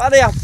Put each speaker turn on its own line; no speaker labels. Valeu!